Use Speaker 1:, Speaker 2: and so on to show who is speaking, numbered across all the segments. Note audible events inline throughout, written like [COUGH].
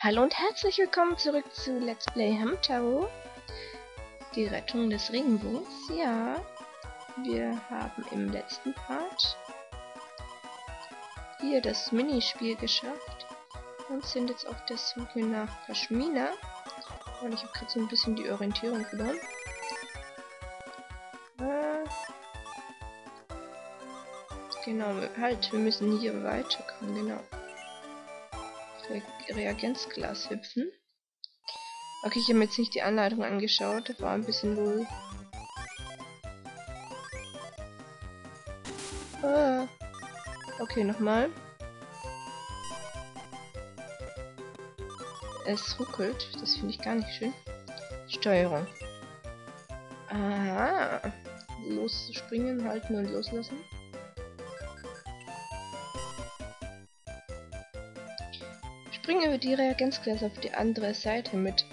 Speaker 1: Hallo und herzlich willkommen zurück zu Let's Play Hamtaro. Die Rettung des Regenbogens. Ja, wir haben im letzten Part hier das Minispiel geschafft und sind jetzt auf der Suche nach Pashmina. Und ich habe gerade so ein bisschen die Orientierung verloren. Äh, genau, halt, wir müssen hier weiterkommen, genau. Re Reagenzglas hüpfen. Okay, ich habe jetzt nicht die Anleitung angeschaut, das war ein bisschen wohl. Ah. Okay, nochmal. Es ruckelt, das finde ich gar nicht schön. Steuerung. Aha. Los springen, halten und loslassen. Spring über die Reagenzgläser auf die andere Seite mit.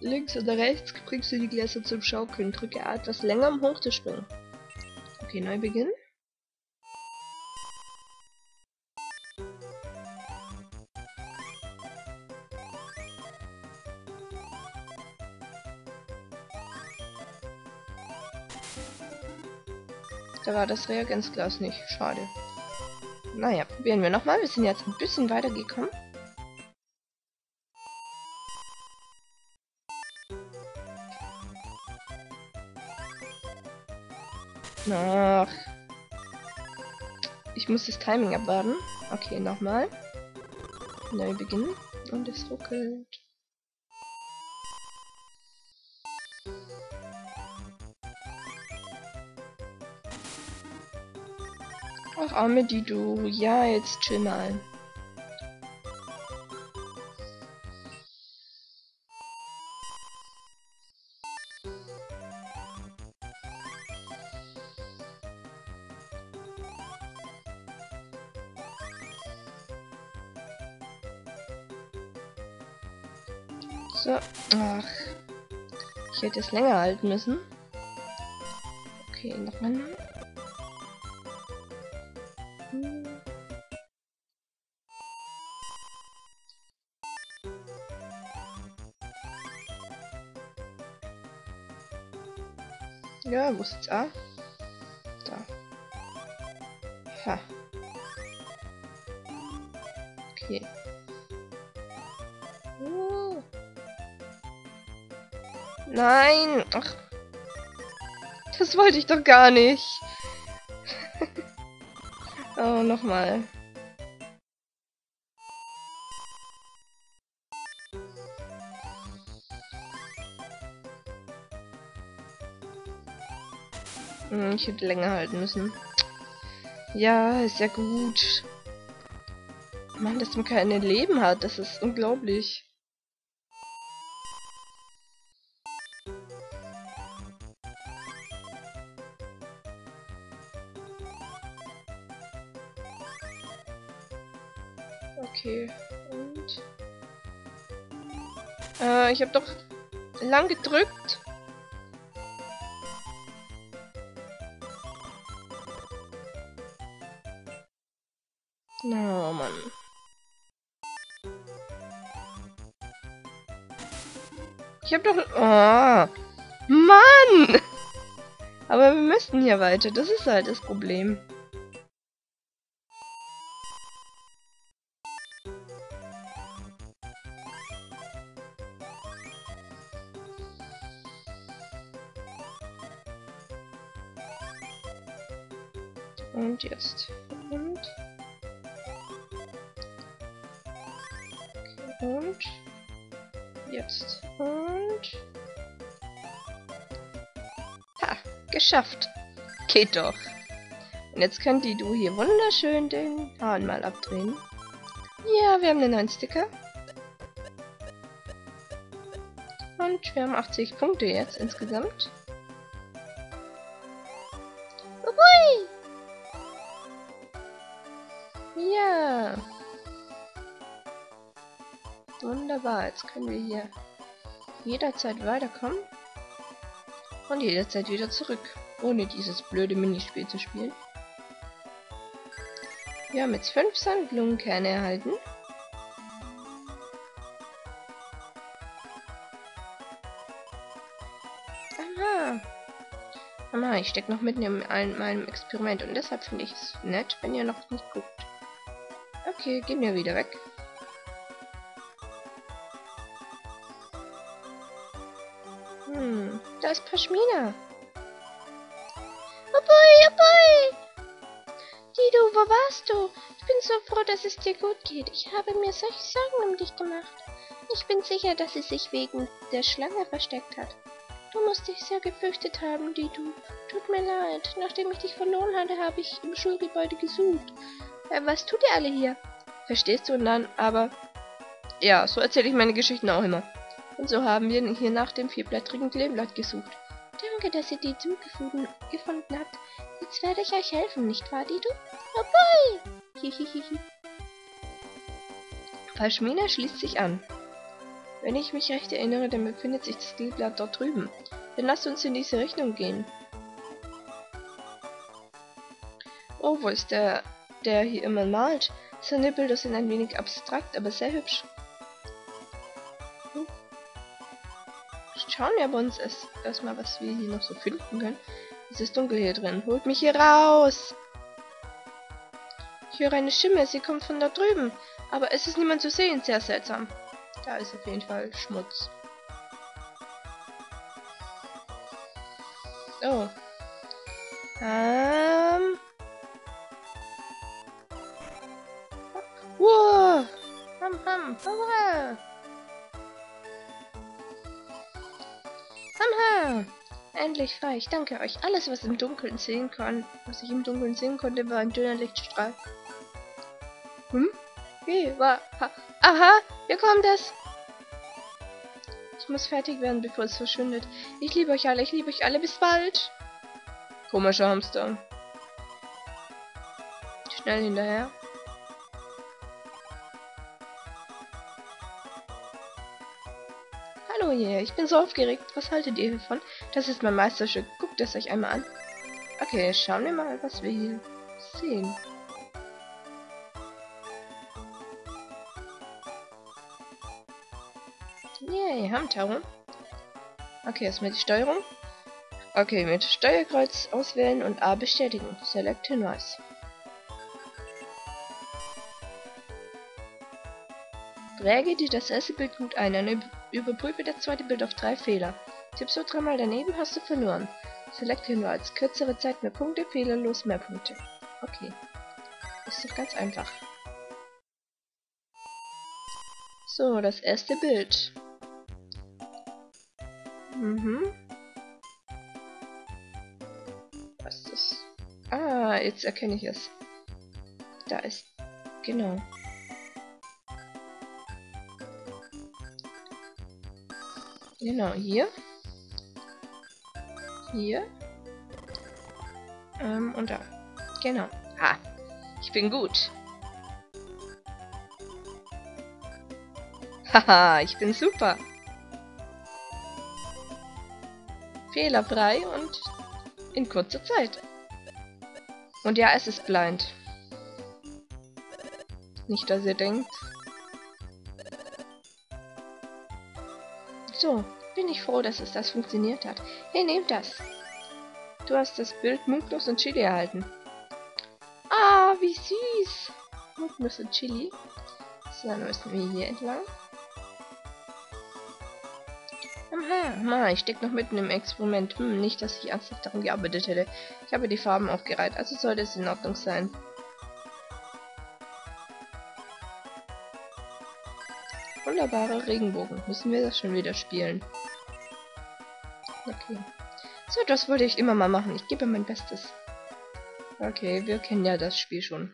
Speaker 1: Links oder rechts bringst du die Gläser zum Schaukeln. Drücke A etwas länger, um hochzuspringen. Okay, neu beginnen. Da war das Reagenzglas nicht. Schade. Naja, probieren wir nochmal. Wir sind jetzt ein bisschen weitergekommen. Ach. Ich muss das Timing abwarten. Okay, nochmal. Neu beginnen. Und es ruckelt. Ach, arme Dido. Ja, jetzt chill mal. Hätte es länger halten müssen. Okay, nochmal. Hm. Ja, wo ist jetzt A? Da. Ha. Nein! Ach. Das wollte ich doch gar nicht. [LAUGHS] oh, nochmal. Hm, ich hätte länger halten müssen. Ja, ist ja gut. Mann, dass man keine Leben hat, das ist unglaublich. Okay, und... Äh, ich habe doch lang gedrückt. Oh Mann. Ich hab doch... Oh. Mann! [LAUGHS] Aber wir müssten hier weiter. Das ist halt das Problem. Geht doch! Und jetzt könnt ihr du hier wunderschön den Hahn mal abdrehen. Ja, wir haben einen neuen Sticker. Und wir haben 80 Punkte jetzt insgesamt. Hui! Ja. Wunderbar, jetzt können wir hier jederzeit weiterkommen. Und jederzeit wieder zurück, ohne dieses blöde Minispiel zu spielen. Wir haben jetzt fünf Sandblumenkerne erhalten. Aha. Aha, ich stecke noch mitten in meinem Experiment und deshalb finde ich es nett, wenn ihr noch nicht guckt. Okay, gehen wir wieder weg. Hm, da ist Pashmina. Boy! Dido, wo warst du? Ich bin so froh, dass es dir gut geht. Ich habe mir solche Sorgen um dich gemacht. Ich bin sicher, dass sie sich wegen der Schlange versteckt hat. Du musst dich sehr gefürchtet haben, Dido. Tut mir leid. Nachdem ich dich verloren hatte, habe ich im Schulgebäude gesucht. Äh, was tut ihr alle hier? Verstehst du? Und dann, aber... Ja, so erzähle ich meine Geschichten auch immer. Und so haben wir hier nach dem vierblättrigen Kleeblatt gesucht. Danke, dass ihr die zugefunden gefunden habt. Jetzt werde ich euch helfen, nicht wahr? Oh boy! Hihihihi. Pashmina schließt sich an. Wenn ich mich recht erinnere, dann befindet sich das Kleeblatt dort drüben. Dann lasst uns in diese Richtung gehen. Oh, wo ist der, der hier immer malt? Seine Bilder sind ein wenig abstrakt, aber sehr hübsch. schauen wir aber uns erst erstmal, was wir hier noch so finden können. Es ist dunkel hier drin. Holt mich hier raus! Ich höre eine Stimme, sie kommt von da drüben. Aber es ist niemand zu sehen, sehr seltsam. Da ist auf jeden Fall Schmutz. Oh. Ähm. Wow. Ham, ham, ham. Hamha! Endlich frei. Ich danke euch. Alles, was im Dunkeln sehen kann, was ich im Dunkeln sehen konnte, war ein dünner Lichtstrahl. Hm? Wie? War... Ha, aha! Hier kommt es! Ich muss fertig werden, bevor es verschwindet. Ich liebe euch alle. Ich liebe euch alle. Bis bald! Komischer Hamster. Schnell hinterher. Hier, ich bin so aufgeregt. Was haltet ihr hiervon? Das ist mein Meisterstück. Guckt es euch einmal an. Okay, schauen wir mal, was wir hier sehen. Yay, Hamtaro. Okay, erstmal die Steuerung. Okay, mit Steuerkreuz auswählen und A bestätigen. Select Hinweis. Präge dir das erste Bild gut ein, dann überprüfe das zweite Bild auf drei Fehler. Tippst du dreimal daneben, hast du verloren. Select Hinweis. Kürzere Zeit mehr Punkte, fehlerlos mehr Punkte. Okay. Ist doch ganz einfach. So, das erste Bild. Mhm. Was ist das? Ah, jetzt erkenne ich es. Da ist... Genau. Genau, hier. Hier. Ähm, und da. Genau. Ha. Ich bin gut. [LAUGHS] Haha, ich bin super. Fehlerfrei und in kurzer Zeit. Und ja, es ist blind. Nicht, dass ihr denkt, So, bin ich froh, dass es das funktioniert hat. Hey, nehmt das. Du hast das Bild Munklos und Chili erhalten. Ah, wie süß. Munklos und Chili. So, dann müssen wir hier entlang. Aha, ich stecke noch mitten im Experiment. Hm, nicht, dass ich ernsthaft daran gearbeitet hätte. Ich habe die Farben aufgereiht, also sollte es in Ordnung sein. Wunderbare Regenbogen. Müssen wir das schon wieder spielen? Okay. So, das wollte ich immer mal machen. Ich gebe mein Bestes. Okay, wir kennen ja das Spiel schon.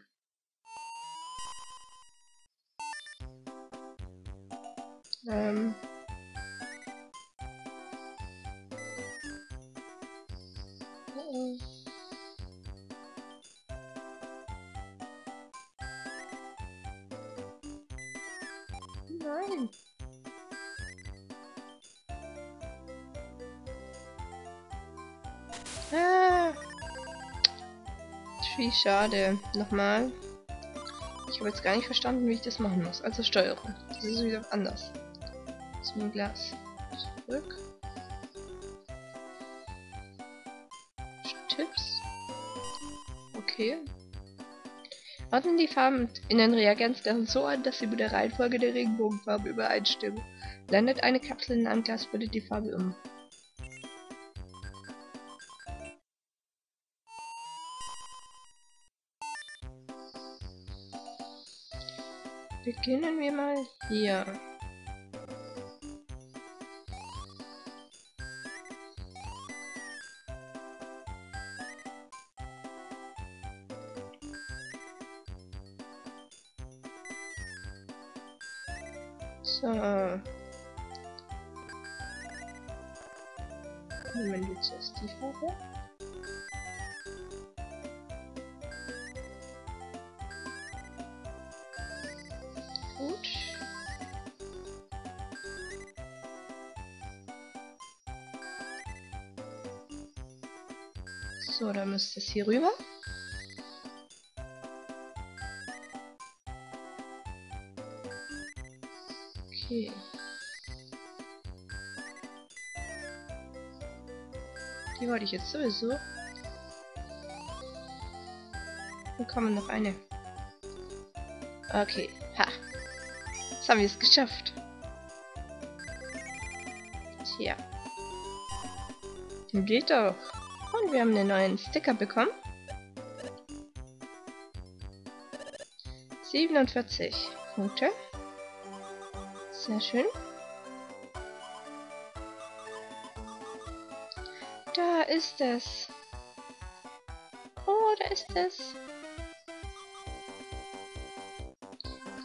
Speaker 1: Wie schade. Nochmal. Ich habe jetzt gar nicht verstanden, wie ich das machen muss. Also Steuerung. Das ist wieder anders. Zum Glas. Zurück. Tipps. Okay. Ordnen die Farben in den Reagenzgläsern so an, dass sie mit der Reihenfolge der Regenbogenfarbe übereinstimmen. Blendet eine Kapsel in ein Glas, bildet die Farbe um. Beginnen wir mal hier. So. Nehmen wir zuerst die Farbe. Gut. So, dann müsste es hier rüber. Okay. Die wollte ich jetzt sowieso. Hier kommen noch eine. Okay. Ha. Jetzt haben wir es geschafft. Tja. Geht doch. Und wir haben einen neuen Sticker bekommen. 47 Punkte. Sehr schön. Da ist es. Oh, da ist es.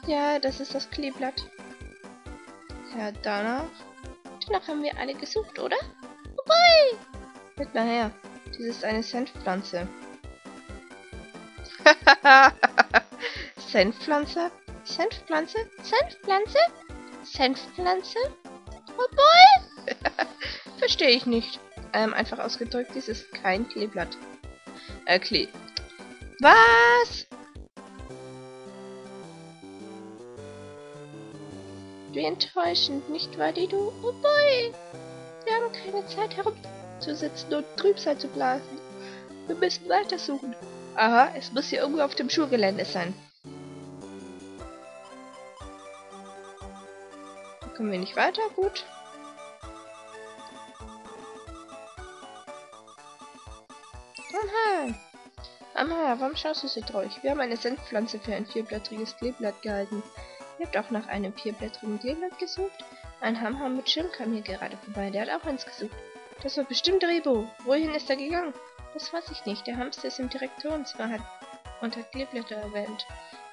Speaker 1: Ja, das ist das Kleeblatt. Ja, danach. Danach haben wir alle gesucht, oder? Wobei! Hört mal her. Dies ist eine Senfpflanze. [LAUGHS] Senfpflanze? Senfpflanze? Senfpflanze? Senfpflanze? Boy! [LAUGHS] Verstehe ich nicht. Ähm, einfach ausgedrückt, dies ist kein Kleeblatt. Äh, Klee. Was? Wie enttäuschend, nicht wahr, Dido? Oh boy! Wir haben keine Zeit herumzusitzen und Trübsal zu blasen. Wir müssen weitersuchen. Aha, es muss hier irgendwo auf dem Schulgelände sein. Da kommen wir nicht weiter, gut. Aha. Aha, warum schaust du so traurig? Wir haben eine Senfpflanze für ein vierblättriges Kleeblatt gehalten. Ihr habt auch nach einem vierblättrigen Kleeblatt gesucht? Ein Hamham mit Schirm kam hier gerade vorbei. Der hat auch eins gesucht. Das war bestimmt Rebo. Wohin ist er gegangen? Das weiß ich nicht. Der Hamster ist im Direktorenzimmer hat und hat Kleeblätter erwähnt.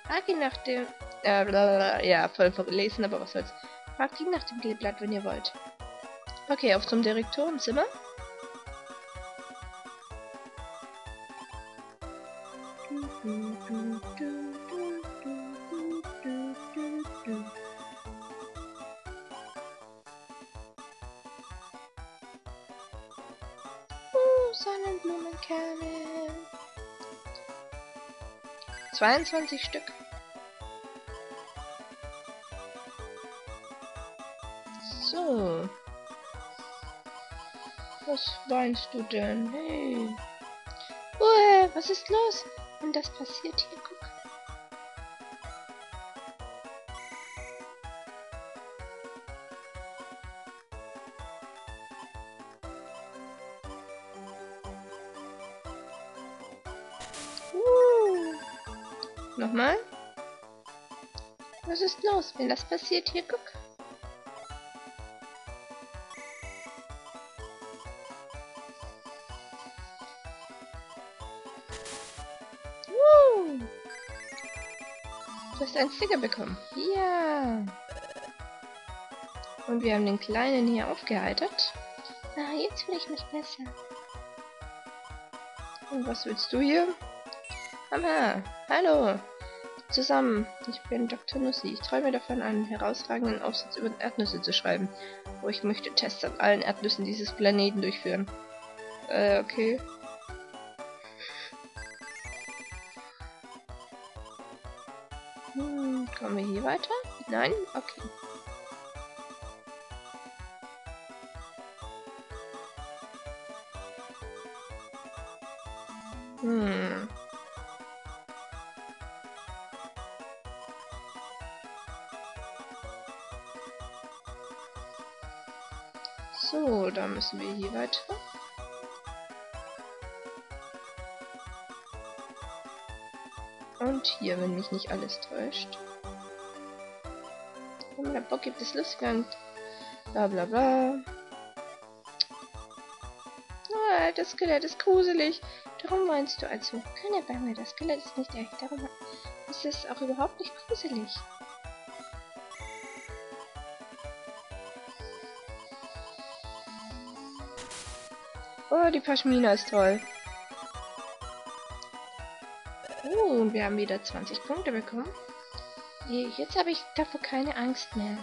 Speaker 1: Frag ihn nach dem... Äh, blablabla. ja, voll verlesen, aber was soll's. Fragt ihn nach dem Kleeblatt, wenn ihr wollt. Okay, auf zum Direktorenzimmer. Uh, 22 Stück. So. Was weinst du denn? Hey. Uah, was ist los? Und das passiert hier, Nochmal. Was ist los, wenn das passiert hier, guck. Uh. Du hast einen Sticker bekommen. Ja. Und wir haben den Kleinen hier aufgeheitert. Ah, jetzt fühle ich mich besser. Und was willst du hier? Mama, hallo. Zusammen, ich bin Dr. Nussi. Ich träume davon, einen herausragenden Aufsatz über Erdnüsse zu schreiben. Wo ich möchte Tests an allen Erdnüssen dieses Planeten durchführen. Äh, okay. Hm, kommen wir hier weiter? Nein? Okay. Da müssen wir hier weiter. Und hier, wenn mich nicht alles täuscht. Und der Bock gibt es lustig und bla bla bla. Ah, das Skelett ist gruselig. Darum meinst du also, keine Bange, das Skelett ist nicht echt. Darum ist es auch überhaupt nicht gruselig. Oh, die Paschmina ist toll. Oh, und wir haben wieder 20 Punkte bekommen. Jetzt habe ich davor keine Angst mehr.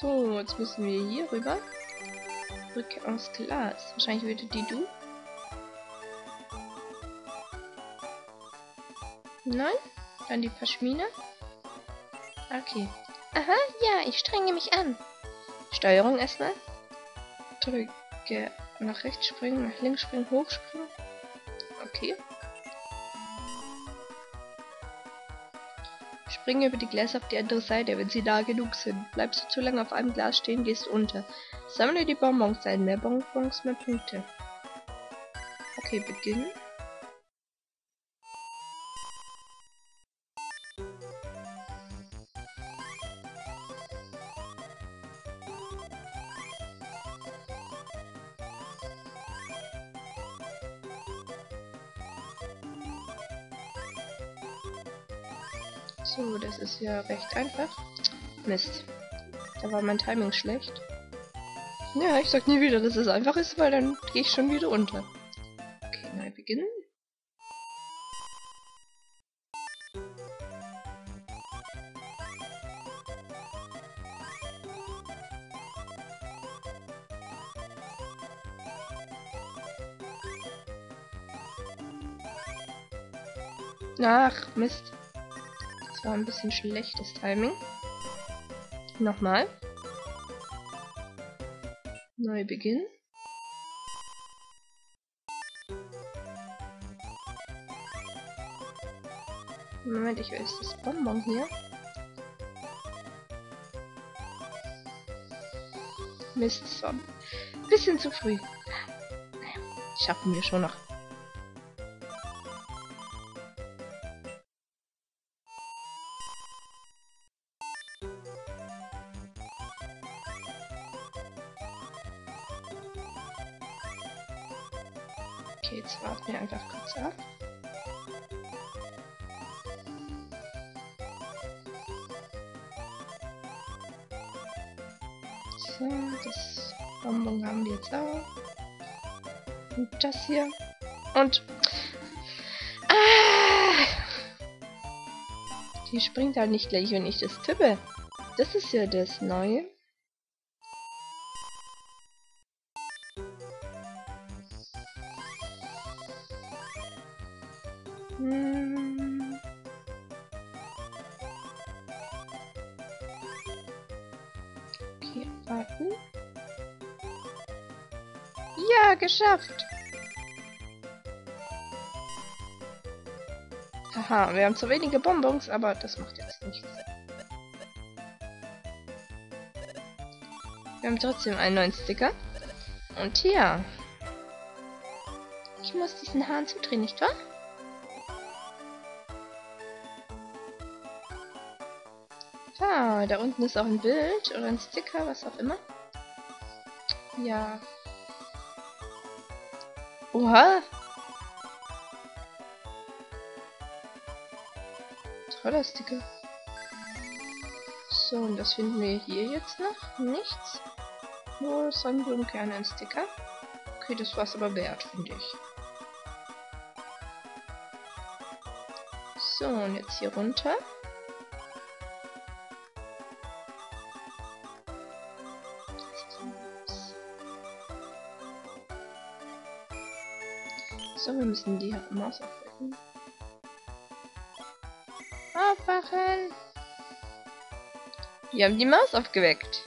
Speaker 1: So, jetzt müssen wir hier rüber. Rücke aus Glas. Wahrscheinlich würde die du. Nein? Dann die Paschmine. Okay. Aha, ja, ich strenge mich an. Steuerung erstmal. Drücke nach rechts springen, nach links springen, hochspringen. Okay. Springe über die Gläser auf die andere Seite, wenn sie nah genug sind. Bleibst du zu lange auf einem Glas stehen, gehst unter. Sammle die Bonbons ein. Mehr Bonbons, mehr Punkte. Okay, beginnen. Ja recht einfach. Mist. Da war mein Timing schlecht. Ja, ich sag nie wieder, dass es einfach ist, weil dann gehe ich schon wieder unter. Okay, neu beginnen. Ach, Mist. Das war ein bisschen schlechtes Timing. Nochmal. Neu beginnen. Moment, ich weiß das Bonbon hier. Mist, so. Bisschen zu früh. Schaffen wir schon noch. Einfach kurz ab. So, das Bonbon haben wir jetzt auch. Und das hier. Und... Ah! Die springt halt nicht gleich, wenn ich das tippe. Das ist ja das Neue. Geschafft! Haha, wir haben zu wenige Bonbons, aber das macht jetzt nichts. Wir haben trotzdem einen neuen Sticker. Und hier. Ich muss diesen Hahn zudrehen, nicht wahr? Ah, da unten ist auch ein Bild oder ein Sticker, was auch immer. Ja. Oha! Toller Sticker. So, und das finden wir hier jetzt noch. Nichts. Nur Sonnenblumenkerne ein Sticker. Okay, das war's aber wert, finde ich. So, und jetzt hier runter. So, wir müssen die Maus aufwecken. Aufwachen! Wir haben die Maus aufgeweckt.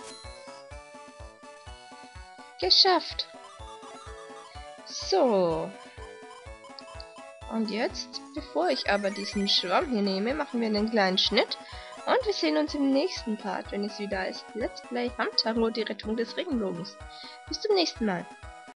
Speaker 1: Geschafft. So. Und jetzt, bevor ich aber diesen Schwamm hier nehme, machen wir einen kleinen Schnitt. Und wir sehen uns im nächsten Part, wenn es wieder ist. Let's Play Hamtaro, die Rettung des Regenbogens. Bis zum nächsten Mal.